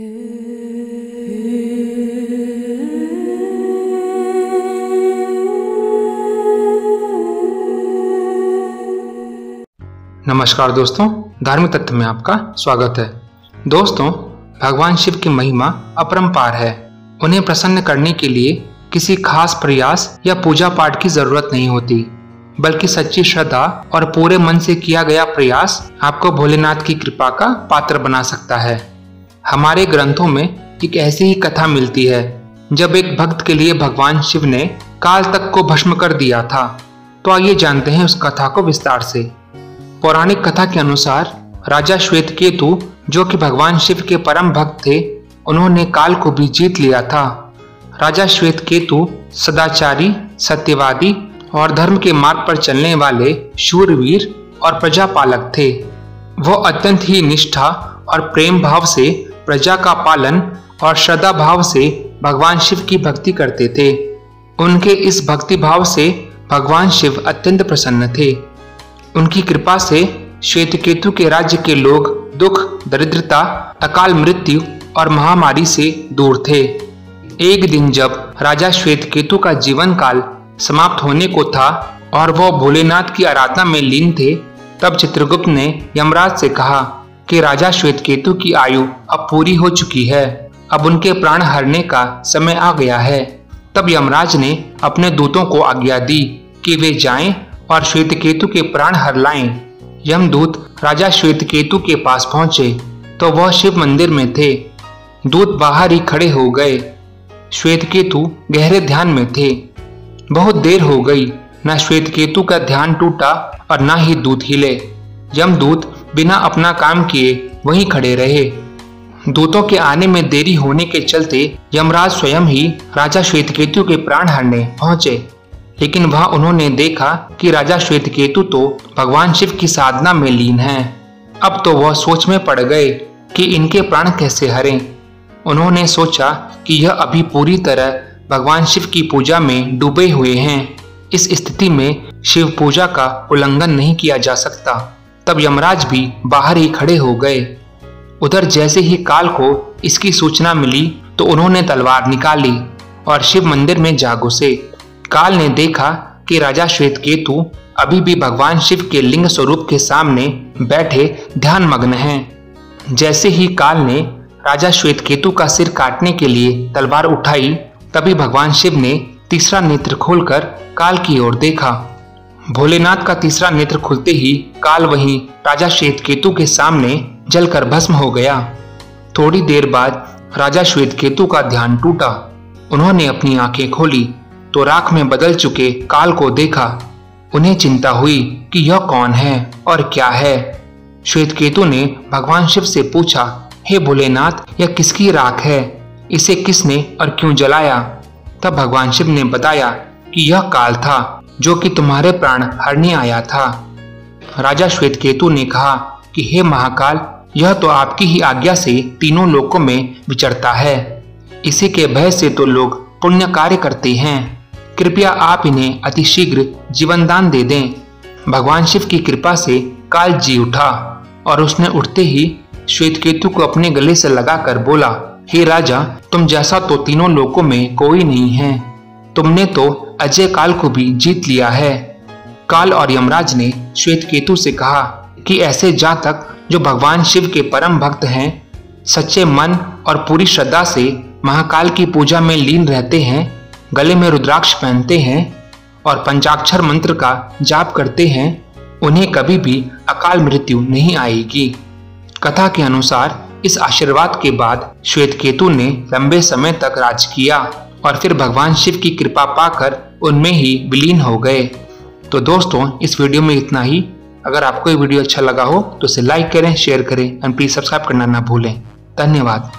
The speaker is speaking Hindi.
नमस्कार दोस्तों, धार्मिक तत्व में आपका स्वागत है। दोस्तों, भगवान शिव की महिमा अपरंपार है। उन्हें प्रसन्न करने के लिए किसी खास प्रयास या पूजा पाठ की ज़रूरत नहीं होती, बल्कि सच्ची श्रद्धा और पूरे मन से किया गया प्रयास आपको भोलेनाथ की कृपा का पात्र बना सकता है। हमारे ग्रंथों में एक ऐसी ही कथा मिलती है, जब एक भक्त के लिए भगवान शिव ने काल तक को भस्म कर दिया था। तो आइए जानते हैं उस कथा को विस्तार से। पौराणिक कथा के अनुसार, राजा श्वेत केतु जो कि भगवान शिव के परम भक्त थे, उन्होंने काल को भी जीत लिया था। राजा श्वेत केतु सदाचारी, सत्यवादी और धर्म के मार्ग पर चलने वाले शूरवीर और प्रजापालक थे। वह अत्यंत ही निष्ठा और प्रेम भाव से प्रजा का पालन और श्रद्धा भाव से भगवान शिव की भक्ति करते थे। उनके इस भक्ति भाव से भगवान शिव अत्यंत प्रसन्न थे। उनकी कृपा से श्वेत केतु के राज्य के लोग दुख, दरिद्रता, अकाल मृत्यु और महामारी से दूर थे। एक दिन जब राजा श्वेत केतु का जीवन काल समाप्त होने को था और वह भोलेनाथ की आराधना में लीन थे, तब चित्रगुप्त ने यमराज से कहा कि राजा श्वेत केतु की आयु अब पूरी हो चुकी है। अब उनके प्राण हरने का समय आ गया है। तब यमराज ने अपने दूतों को आज्ञा दी कि वे जाएँ और श्वेत केतु के प्राण हर लाएँ। यमदूत राजा श्वेत केतु के पास पहुँचे तो वह शिव मंदिर में थे। दूत बाहर ही खड़े हो गए। श्वेत केतु गहरे ध्यान में थे। बहुत देर हो गई, न श्वेत केतु का ध्यान टूटा और न ही दूत हिले। यमदूत बिना अपना काम किए वहीं खड़े रहे। दूतों के आने में देरी होने के चलते यमराज स्वयं ही राजा श्वेतकेतु के प्राण हरने पहुँचे। लेकिन वहाँ उन्होंने देखा कि राजा श्वेतकेतु तो भगवान शिव की साधना में लीन हैं। अब तो वह सोच में पड़ गए कि इनके प्राण कैसे हरें। उन्होंने सोचा कि यह अभी पूरी तरह भगवान शिव की पूजा में डूबे हुए हैं। इस स्थिति में शिव पूजा का उल्लंघन नहीं किया जा सकता। तब यमराज भी बाहर ही खड़े हो गए। उधर जैसे ही काल को इसकी सूचना मिली तो उन्होंने तलवार निकाली और शिव मंदिर में जा घुसे। काल ने देखा कि राजा श्वेत केतु अभी भी भगवान शिव के लिंग स्वरूप के सामने बैठे ध्यान मग्न हैं। जैसे ही काल ने राजा श्वेत केतु का सिर काटने के लिए तलवार उठाई, तभी भगवान शिव ने तीसरा नेत्र खोलकर काल की ओर देखा। भोलेनाथ का तीसरा नेत्र खुलते ही काल वहीं राजा श्वेत केतु के सामने जलकर भस्म हो गया। थोड़ी देर बाद राजा श्वेत केतु का ध्यान टूटा। उन्होंने अपनी आँखें खोली तो राख में बदल चुके काल को देखा। उन्हें चिंता हुई कि यह कौन है और क्या है। श्वेत केतु ने भगवान शिव से पूछा, हे भोलेनाथ, यह किसकी राख है? इसे किसने और क्यों जलाया? तब भगवान शिव ने बताया कि यह काल था। जो कि तुम्हारे प्राण हरने आया था। राजा श्वेत केतु ने कहा कि, हे महाकाल, यह तो आपकी ही आज्ञा से तीनों लोकों में विचरता है। इसी के भय से तो लोग पुण्य कार्य करते हैं। कृपया आप इन्हें अतिशीघ्र जीवन दान दे दें। भगवान शिव की कृपा से काल जी उठा और उसने उठते ही श्वेत केतु को अपने गले से लगाकर बोला, हे राजा, तुम जैसा तो तीनों लोकों में कोई नहीं है। तुमने तो अजय काल को भी जीत लिया है। काल और यमराज ने श्वेत केतु से कहा कि ऐसे जातक जो भगवान शिव के परम भक्त हैं, सच्चे मन और पूरी श्रद्धा से महाकाल की पूजा में लीन रहते हैं, गले में रुद्राक्ष पहनते हैं और पंचाक्षर मंत्र का जाप करते हैं, उन्हें कभी भी अकाल मृत्यु नहीं आएगी। कथा के अनुसार इस आशीर्वाद के बाद श्वेत केतु ने लंबे समय तक राज किया और फिर भगवान शिव की कृपा पाकर उनमें ही विलीन हो गए। तो दोस्तों, इस वीडियो में इतना ही। अगर आपको ये वीडियो अच्छा लगा हो तो इसे लाइक करें शेयर करें एंड प्लीज़ सब्सक्राइब करना ना भूलें। धन्यवाद।